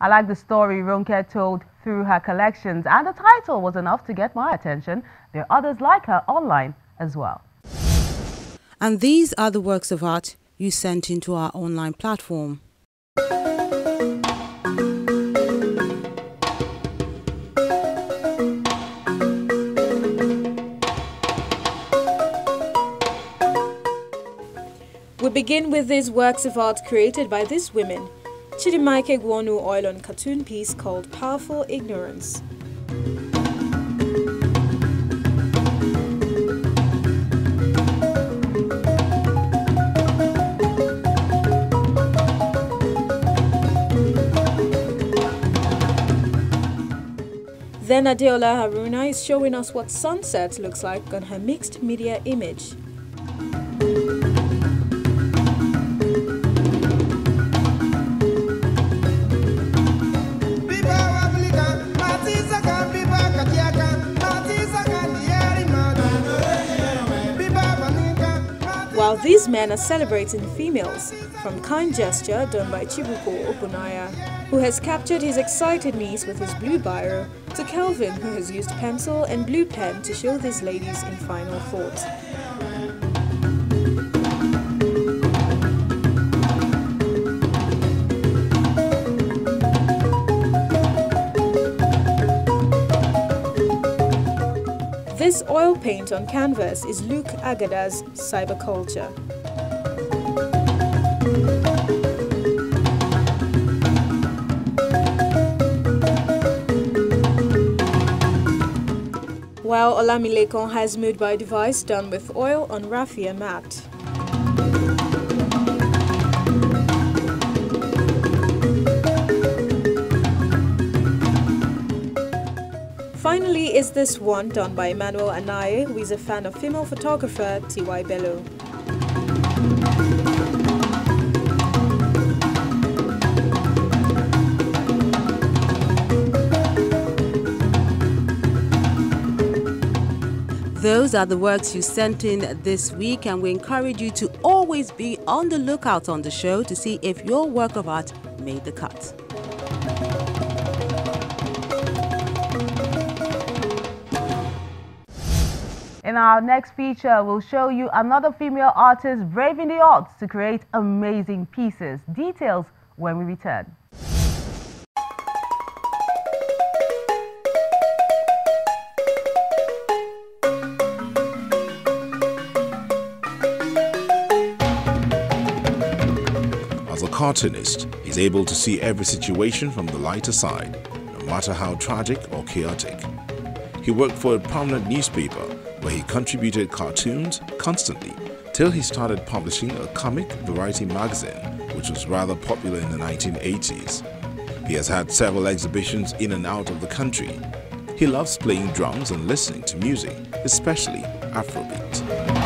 I like the story Ronke told through her collections and the title was enough to get my attention. There are others like her online as well. And these are the works of art you sent into our online platform. We begin with these works of art created by these women. Chidimaike Gwonu oil on cartoon piece called Powerful Ignorance. Then Adeola Haruna is showing us what sunset looks like on her mixed media image. These men are celebrating females, from kind gesture done by Chibuko Okunaya, who has captured his excited niece with his blue biro, to Kelvin, who has used pencil and blue pen to show these ladies in final thought. This oil paint on canvas is Luke Agada's Cyberculture. While Olamilekan has mood by device done with oil on raffia mat. Finally is this one done by Emmanuel Anaye, who is a fan of female photographer T.Y. Bello. Those are the works you sent in this week, and we encourage you to always be on the lookout on the show to see if your work of art made the cut. Our next feature, we'll show you another female artist braving the odds to create amazing pieces. Details when we return. As a cartoonist, he's able to see every situation from the lighter side, no matter how tragic or chaotic. He worked for a prominent newspaper where he contributed cartoons constantly till he started publishing a comic variety magazine, which was rather popular in the 1980s. He has had several exhibitions in and out of the country. He loves playing drums and listening to music, especially Afrobeat.